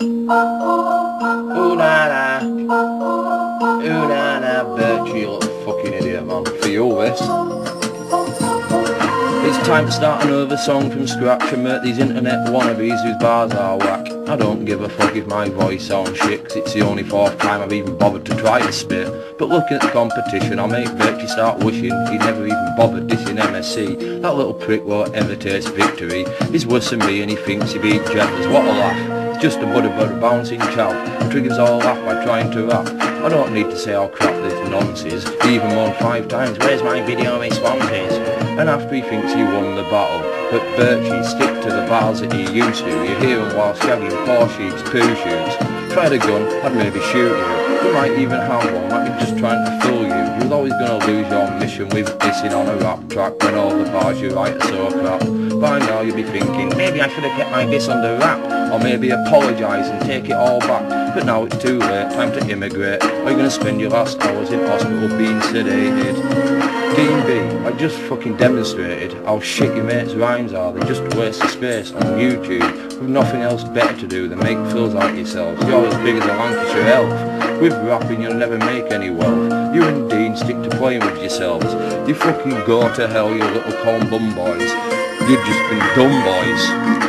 Ooh na na. Ooh na na, Birchy, you little fucking idiot, man. For you, this. It's time to start another song from scratch and make these internet wannabes whose bars are whack. I don't give a fuck if my voice sounds shit, 'cause it's the only fourth time I've even bothered to try to spit. But looking at the competition, I'll make Birchy start wishing he'd never even bothered dissing MSC. That little prick won't ever taste victory. He's worse than me and he thinks he beat Jeffers. What a laugh. Just a buddy bouncing chow. Triggers all laugh by trying to rap. I don't need to say how crap this nonce is. Even won five times. Where's my video responses? And after he thinks he won the battle. But Birchy, stick to the bars that he used to. You hear him while shagging poor sheep's poo shoots. Tried a gun, I'd maybe shoot you. You might even have one, might be just trying to You're always gonna lose your mission with dissing on a rap track when all the bars you write are so crap. By now you'll be thinking, maybe I should have kept my diss under wrap, or maybe apologise and take it all back. But now it's too late, time to immigrate. Are you gonna spend your last hours in hospital being sedated? Dean B, I just fucking demonstrated how shit your mates' rhymes are. They just waste space on YouTube with nothing else better to do than make fools out yourselves. You're as big as a Lancashire elf. With rapping you'll never make any wealth. You and stick to playing with yourselves. You fucking go to hell you little corn bum boys. You've just been dumb boys.